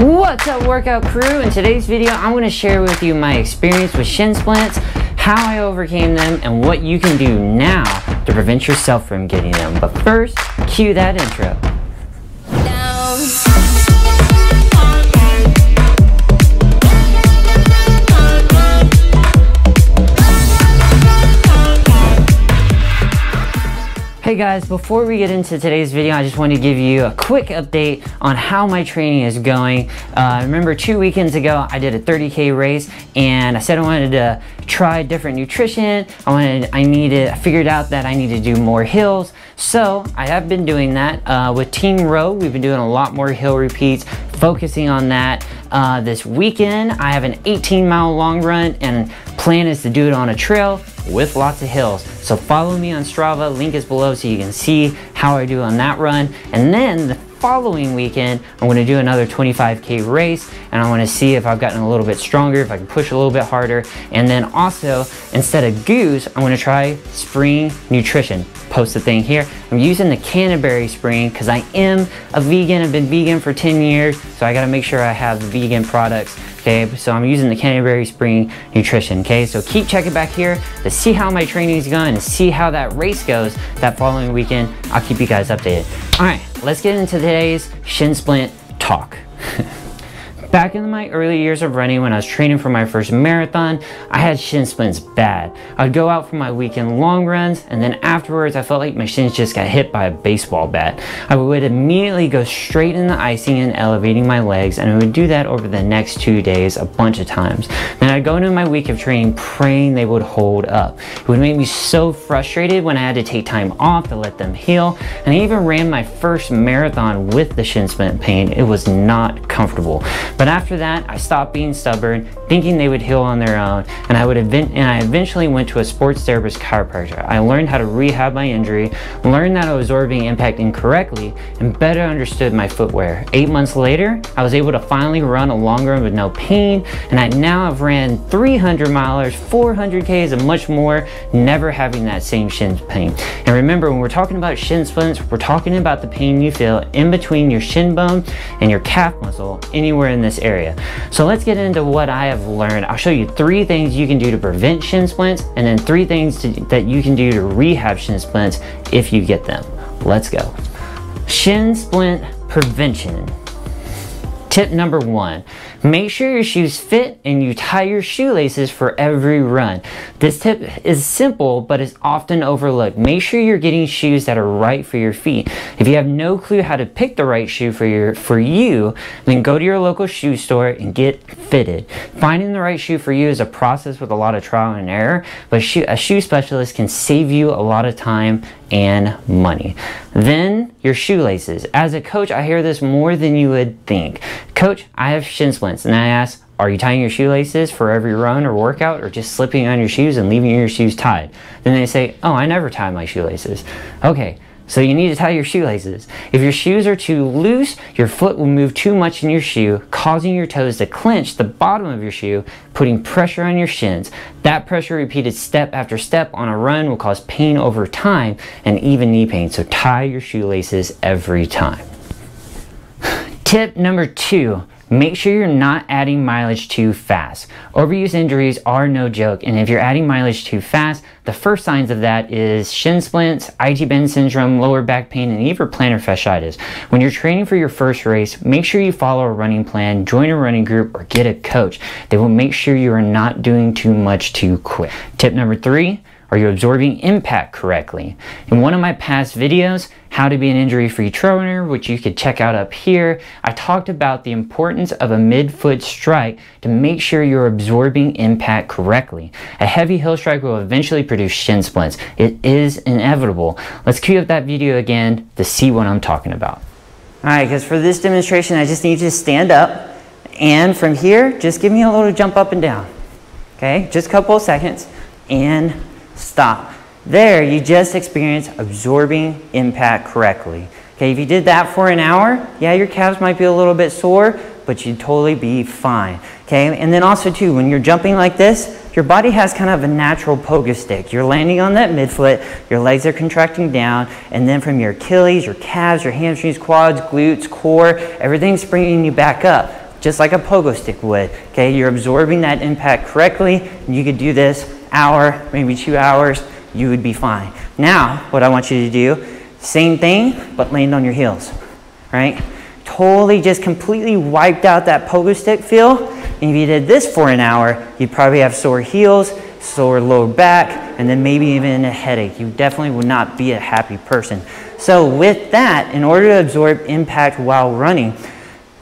What's up workout crew? In today's video, I'm going to share with you my experience with shin splints, how I overcame them, and what you can do now to prevent yourself from getting them. But first, cue that intro. Hey guys, before we get into today's video, I just want to give you a quick update on how my training is going. Uh, remember two weekends ago, I did a 30K race and I said I wanted to try different nutrition. I wanted, I needed, I figured out that I need to do more hills. So I have been doing that. Uh, with Team Row, we've been doing a lot more hill repeats, focusing on that. Uh, this weekend, I have an 18 mile long run and plan is to do it on a trail with lots of hills. So follow me on Strava, link is below so you can see how I do on that run. And then the following weekend, I'm gonna do another 25K race and I wanna see if I've gotten a little bit stronger, if I can push a little bit harder. And then also, instead of Goose, I'm gonna try spring nutrition. Post the thing here. I'm using the Canaberry spring because I am a vegan. I've been vegan for 10 years, so I gotta make sure I have vegan products okay? So I'm using the Canaberry Spring Nutrition, okay? So keep checking back here to see how my training is going and see how that race goes that following weekend. I'll keep you guys updated. All right, let's get into today's shin splint talk. Back in my early years of running when I was training for my first marathon, I had shin splints bad. I'd go out for my weekend long runs and then afterwards I felt like my shins just got hit by a baseball bat. I would immediately go straight in the icing and elevating my legs and I would do that over the next two days a bunch of times. Then I'd go into my week of training praying they would hold up. It would make me so frustrated when I had to take time off to let them heal and I even ran my first marathon with the shin splint pain. It was not comfortable. But after that, I stopped being stubborn, thinking they would heal on their own, and I would event- and I eventually went to a sports therapist chiropractor. I learned how to rehab my injury, learned that I was absorbing impact incorrectly, and better understood my footwear. Eight months later, I was able to finally run a long run with no pain, and I now have ran 300 milers, 400 Ks, and much more, never having that same shin pain. And remember, when we're talking about shin splints, we're talking about the pain you feel in between your shin bone and your calf muscle, anywhere in the this area. So let's get into what I have learned. I'll show you three things you can do to prevent shin splints and then three things to, that you can do to rehab shin splints if you get them. Let's go. Shin splint prevention. Tip number one, make sure your shoes fit and you tie your shoelaces for every run. This tip is simple, but is often overlooked. Make sure you're getting shoes that are right for your feet. If you have no clue how to pick the right shoe for, your, for you, then go to your local shoe store and get fitted. Finding the right shoe for you is a process with a lot of trial and error, but a shoe specialist can save you a lot of time and money. Then your shoelaces. As a coach, I hear this more than you would think. Coach, I have shin splints. And I ask, are you tying your shoelaces for every run or workout or just slipping on your shoes and leaving your shoes tied? Then they say, oh, I never tie my shoelaces. Okay, so you need to tie your shoelaces. If your shoes are too loose, your foot will move too much in your shoe, causing your toes to clench the bottom of your shoe, putting pressure on your shins. That pressure repeated step after step on a run will cause pain over time and even knee pain. So tie your shoelaces every time. Tip number two, Make sure you're not adding mileage too fast. Overuse injuries are no joke, and if you're adding mileage too fast, the first signs of that is shin splints, IT band syndrome, lower back pain, and even plantar fasciitis. When you're training for your first race, make sure you follow a running plan, join a running group, or get a coach. They will make sure you are not doing too much too quick. Tip number three, are you absorbing impact correctly? In one of my past videos, how to be an injury-free trainer, which you could check out up here, I talked about the importance of a mid-foot strike to make sure you're absorbing impact correctly. A heavy heel strike will eventually produce shin splints. It is inevitable. Let's cue up that video again to see what I'm talking about. All right, because for this demonstration, I just need you to stand up. And from here, just give me a little jump up and down. Okay, just a couple of seconds. And stop. There, you just experienced absorbing impact correctly. Okay, if you did that for an hour, yeah, your calves might be a little bit sore, but you'd totally be fine. Okay, and then also too, when you're jumping like this, your body has kind of a natural pogo stick. You're landing on that midfoot, your legs are contracting down, and then from your Achilles, your calves, your hamstrings, quads, glutes, core, everything's bringing you back up. just like a pogo stick would. Okay, you're absorbing that impact correctly. You could do this hour, maybe two hours, you would be fine. Now, what I want you to do, same thing, but land on your heels, right? Totally just completely wiped out that pogo stick feel. And if you did this for an hour, you'd probably have sore heels, sore lower back, and then maybe even a headache. You definitely would not be a happy person. So with that, in order to absorb impact while running,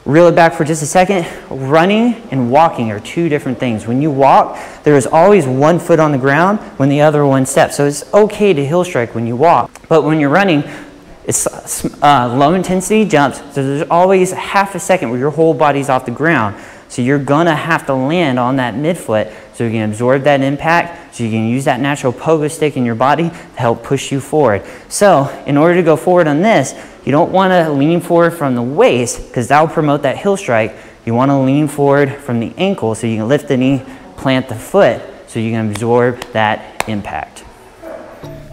Reel it back for just a second. Running and walking are two different things. When you walk, there is always one foot on the ground when the other one steps. So it's okay to heel strike when you walk. But when you're running, it's uh, low intensity jumps. So there's always half a second where your whole body's off the ground. So you're gonna have to land on that midfoot so you can absorb that impact, so you can use that natural pogo stick in your body to help push you forward. So in order to go forward on this, you don't want to lean forward from the waist because that will promote that heel strike. You want to lean forward from the ankle so you can lift the knee, plant the foot so you can absorb that impact.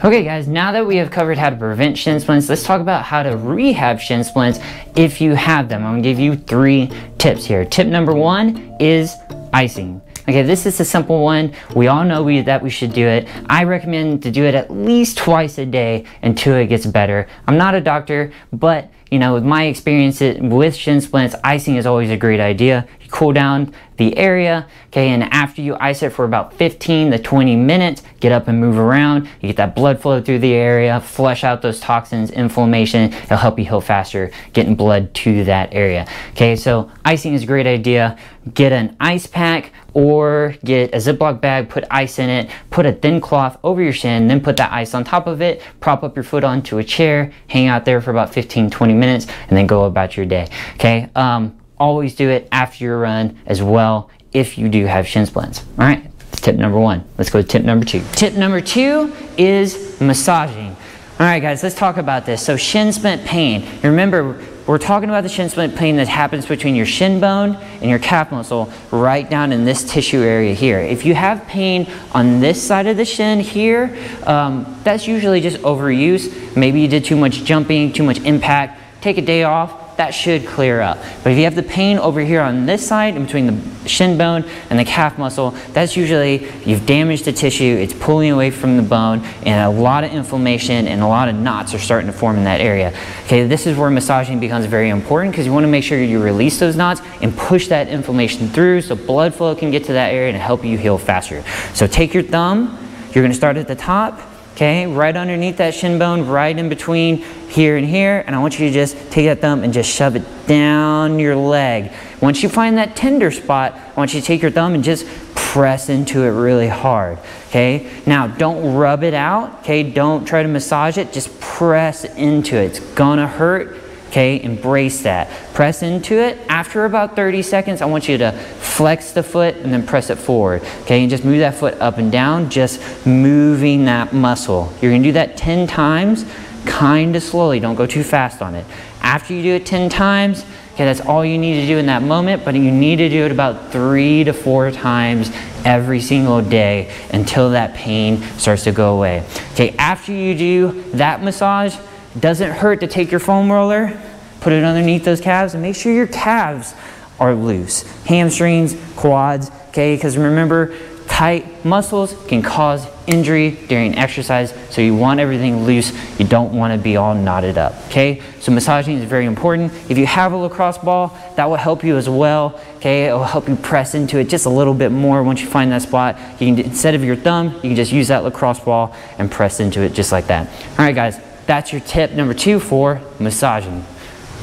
Okay guys, now that we have covered how to prevent shin splints, let's talk about how to rehab shin splints if you have them. I'm gonna give you three tips here. Tip number one is icing. Okay, this is a simple one. We all know we, that we should do it. I recommend to do it at least twice a day until it gets better. I'm not a doctor, but you know, with my experience with shin splints, icing is always a great idea. Cool down the area, okay, and after you ice it for about 15 to 20 minutes, get up and move around. You get that blood flow through the area, flush out those toxins, inflammation. It'll help you heal faster, getting blood to that area. Okay, so icing is a great idea. Get an ice pack or get a Ziploc bag, put ice in it, put a thin cloth over your shin, then put that ice on top of it, prop up your foot onto a chair, hang out there for about 15, 20 minutes, and then go about your day. Okay, um, always do it after your run as well if you do have shin splints. All right, tip number one. Let's go to tip number two. Tip number two is massaging. All right, guys, let's talk about this. So shin splint pain. Remember, we're talking about the shin splint pain that happens between your shin bone and your calf muscle right down in this tissue area here. If you have pain on this side of the shin here, um, that's usually just overuse. Maybe you did too much jumping, too much impact. Take a day off, that should clear up. But if you have the pain over here on this side, in between the shin bone and the calf muscle, that's usually you've damaged the tissue, it's pulling away from the bone, and a lot of inflammation and a lot of knots are starting to form in that area. Okay, this is where massaging becomes very important because you want to make sure you release those knots and push that inflammation through so blood flow can get to that area and help you heal faster. So take your thumb, you're going to start at the top, okay, right underneath that shin bone, right in between here and here, and I want you to just take that thumb and just shove it down your leg. Once you find that tender spot, I want you to take your thumb and just press into it really hard, okay? Now, don't rub it out, okay? Don't try to massage it, just press into it. It's gonna hurt, okay? Embrace that. Press into it. After about 30 seconds, I want you to flex the foot and then press it forward, okay? And just move that foot up and down, just moving that muscle. You're gonna do that 10 times, kind of slowly. Don't go too fast on it. After you do it 10 times, okay, that's all you need to do in that moment, but you need to do it about three to four times every single day until that pain starts to go away. Okay, after you do that massage, doesn't hurt to take your foam roller, put it underneath those calves, and make sure your calves are loose. Hamstrings, quads, okay? Because remember, tight muscles can cause injury during exercise, so you want everything loose. You don't want to be all knotted up, okay? So massaging is very important. If you have a lacrosse ball, that will help you as well, okay? It will help you press into it just a little bit more once you find that spot. You can, instead of your thumb, you can just use that lacrosse ball and press into it just like that. All right, guys, that's your tip number two for massaging.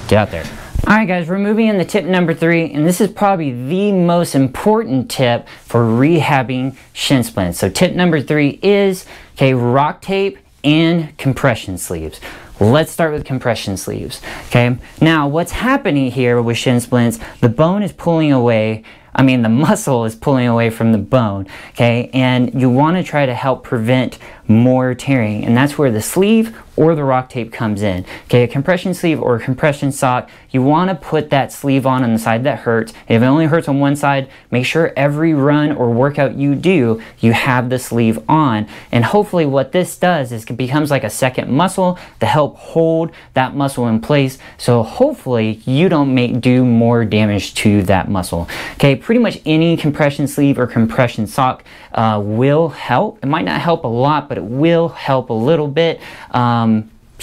Get out there. All right guys, we're moving into tip number three, and this is probably the most important tip for rehabbing shin splints. So tip number three is, okay, RockTape and compression sleeves. Let's start with compression sleeves, okay? Now, what's happening here with shin splints, the bone is pulling away I mean, the muscle is pulling away from the bone, okay? And you want to try to help prevent more tearing. And that's where the sleeve or the RockTape comes in. Okay, a compression sleeve or a compression sock, you want to put that sleeve on on the side that hurts. If it only hurts on one side, make sure every run or workout you do, you have the sleeve on. And hopefully what this does is it becomes like a second muscle to help hold that muscle in place. So hopefully you don't make do more damage to that muscle. Okay, pretty much any compression sleeve or compression sock uh, will help. It might not help a lot, but it will help a little bit. Um,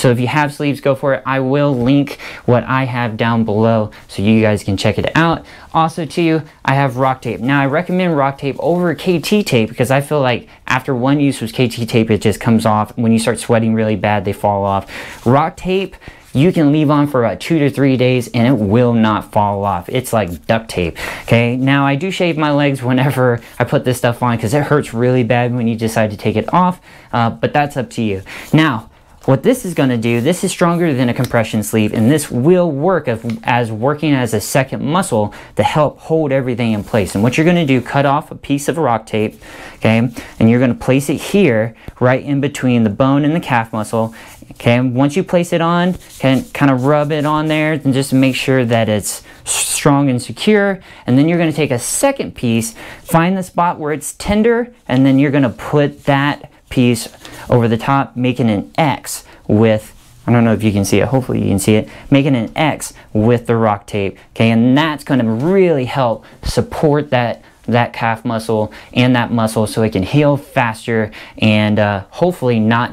so if you have sleeves, go for it. I will link what I have down below so you guys can check it out. Also too, I have RockTape. Now I recommend RockTape over KT tape because I feel like after one use with KT tape, it just comes off. When you start sweating really bad, they fall off. RockTape, you can leave on for about two to three days and it will not fall off. It's like duct tape. Okay, now I do shave my legs whenever I put this stuff on because it hurts really bad when you decide to take it off, uh, but that's up to you. Now, what this is going to do, this is stronger than a compression sleeve and this will work as working as a second muscle to help hold everything in place. And what you're going to do, cut off a piece of RockTape, okay, and you're going to place it here, right in between the bone and the calf muscle. Okay, and once you place it on, can kind of rub it on there and just make sure that it's strong and secure. And then you're going to take a second piece, find the spot where it's tender, and then you're going to put that piece over the top, making an X with, I don't know if you can see it, hopefully you can see it, making an X with the RockTape, okay? And that's gonna really help support that that calf muscle and that muscle so it can heal faster and uh, hopefully not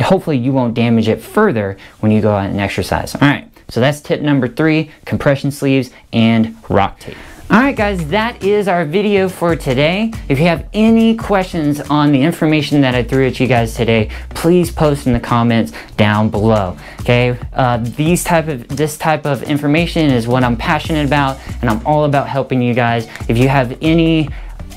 hopefully you won't damage it further when you go out and exercise all right so that's tip number three compression sleeves and RockTape Alright guys, that is our video for today. If you have any questions on the information that I threw at you guys today, please post in the comments down below. Okay, uh, these type of this type of information is what I'm passionate about, and I'm all about helping you guys. If you have any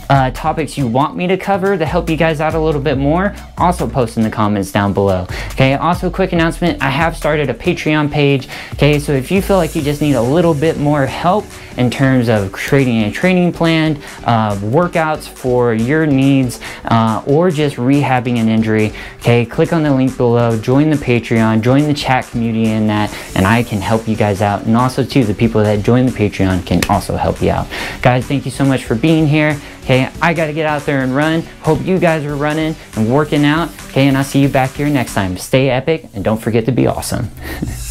uh, topics you want me to cover to help you guys out a little bit more, also post in the comments down below. Okay, also quick announcement, I have started a Patreon page. Okay, so if you feel like you just need a little bit more help in terms of creating a training plan, uh, workouts for your needs, uh, or just rehabbing an injury, okay, click on the link below, join the Patreon, join the chat community in that, and I can help you guys out. And also too, the people that join the Patreon can also help you out. Guys, thank you so much for being here. Okay, I got to get out there and run. Hope you guys are running and working out. Okay, and I'll see you back here next time. Stay epic and don't forget to be awesome.